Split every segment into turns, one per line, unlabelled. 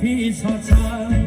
peace our time.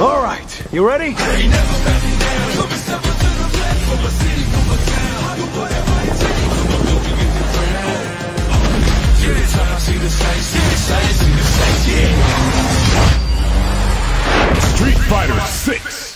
All right, you ready?
Street Fighter 6